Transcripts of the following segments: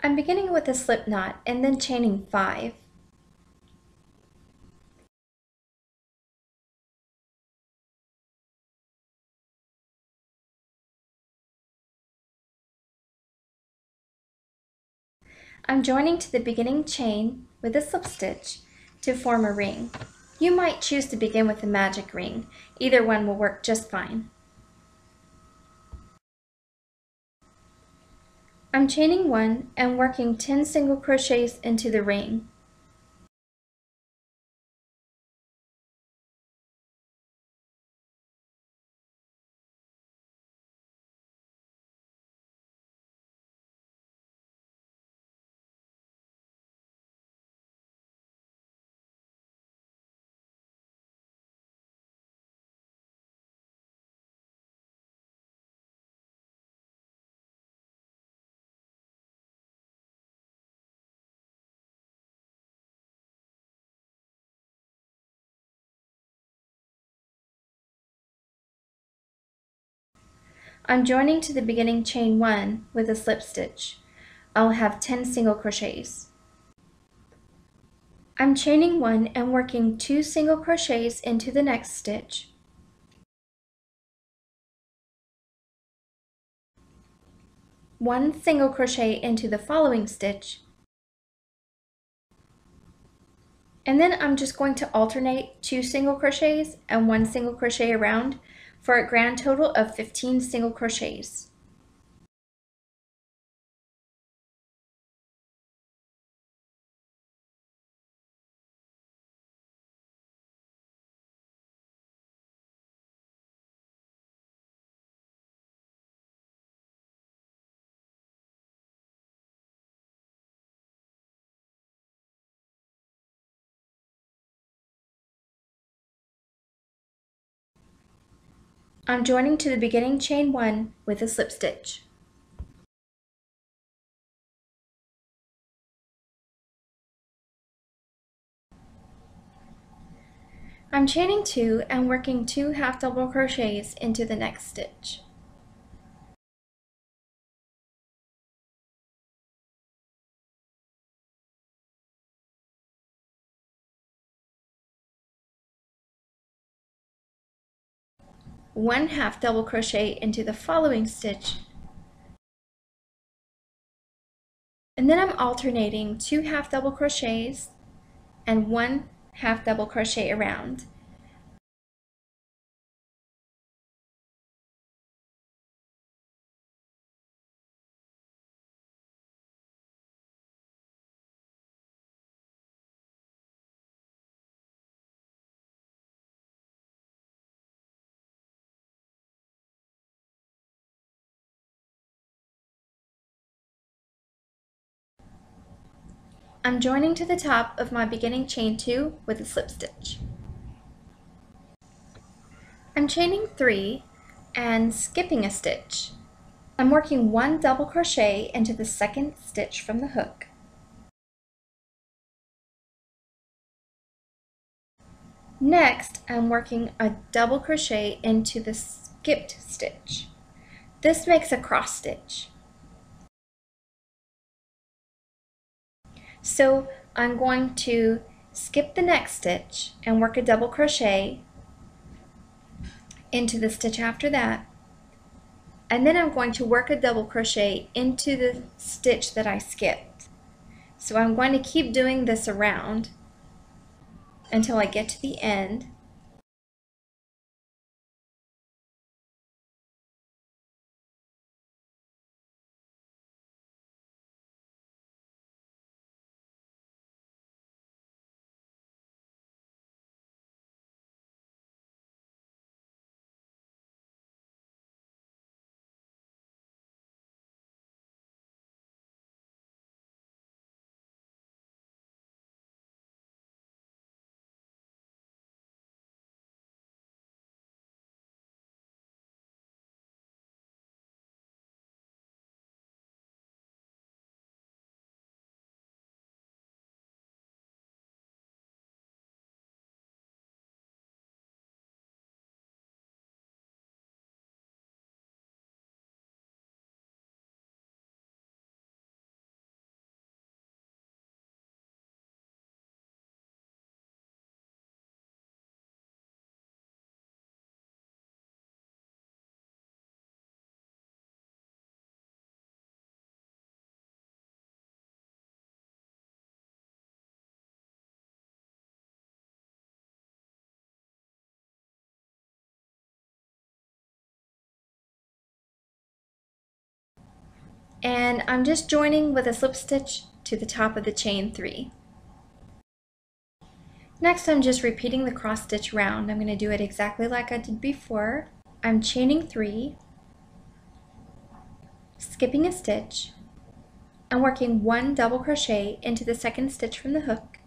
I'm beginning with a slip knot and then chaining 5. I'm joining to the beginning chain with a slip stitch to form a ring. You might choose to begin with a magic ring. Either one will work just fine. I'm chaining one and working 10 single crochets into the ring. I'm joining to the beginning chain 1 with a slip stitch. I'll have 10 single crochets. I'm chaining 1 and working 2 single crochets into the next stitch. One single crochet into the following stitch and then I'm just going to alternate two single crochets and one single crochet around for a grand total of 15 single crochets. I'm joining to the beginning chain 1 with a slip stitch. I'm chaining 2 and working 2 half double crochets into the next stitch. One half double crochet into the following stitch. And then I'm alternating two half double crochets and one half double crochet around I'm joining to the top of my beginning chain 2 with a slip stitch. I'm chaining 3 and skipping a stitch. I'm working one double crochet into the second stitch from the hook. Next, I'm working a double crochet into the skipped stitch. This makes a cross stitch. So I'm going to skip the next stitch and work a double crochet into the stitch after that and then I'm going to work a double crochet into the stitch that I skipped. So I'm going to keep doing this around until I get to the end and I'm just joining with a slip stitch to the top of the chain 3. Next I'm just repeating the cross stitch round. I'm going to do it exactly like I did before. I'm chaining 3, skipping a stitch, and working one double crochet into the second stitch from the hook.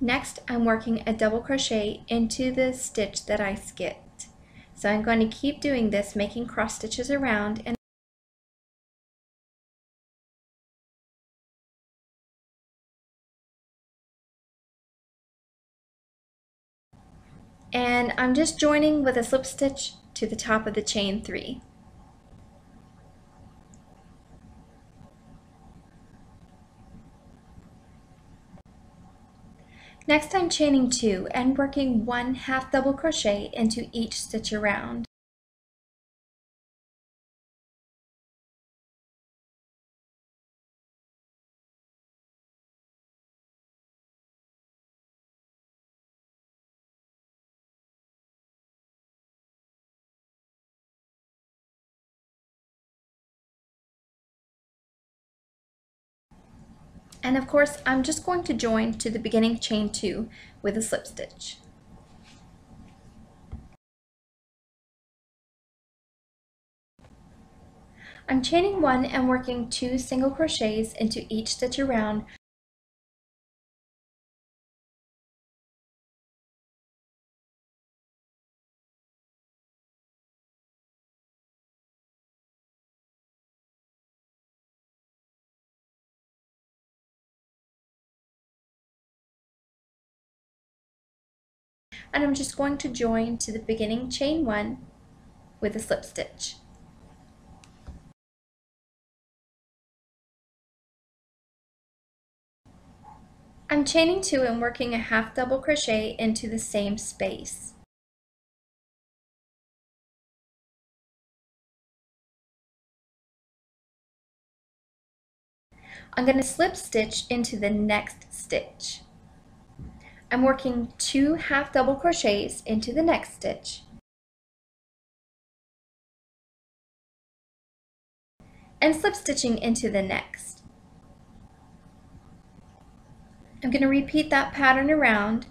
Next I'm working a double crochet into the stitch that I skipped. So I'm going to keep doing this making cross stitches around and and I'm just joining with a slip stitch to the top of the chain 3. Next I'm chaining 2 and working one half double crochet into each stitch around. And of course, I'm just going to join to the beginning chain 2 with a slip stitch. I'm chaining one and working two single crochets into each stitch around and I'm just going to join to the beginning chain one with a slip stitch. I'm chaining two and working a half double crochet into the same space. I'm going to slip stitch into the next stitch. I'm working two half double crochets into the next stitch and slip stitching into the next. I'm going to repeat that pattern around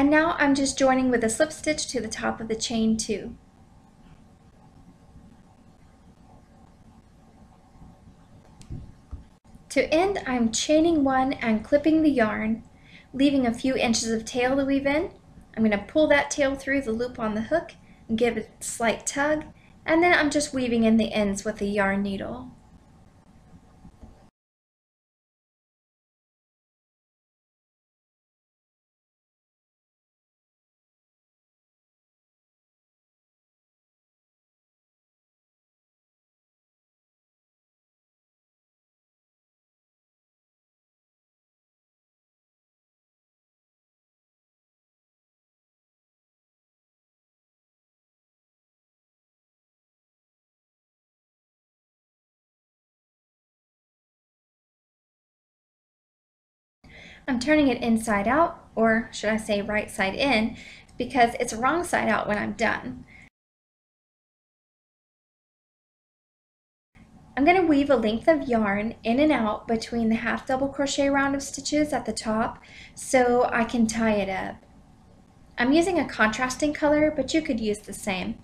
And now I'm just joining with a slip stitch to the top of the chain 2. To end, I'm chaining one and clipping the yarn, leaving a few inches of tail to weave in. I'm going to pull that tail through the loop on the hook and give it a slight tug, and then I'm just weaving in the ends with the yarn needle. I'm turning it inside out, or should I say right side in, because it's wrong side out when I'm done. I'm going to weave a length of yarn in and out between the half double crochet round of stitches at the top so I can tie it up. I'm using a contrasting color, but you could use the same.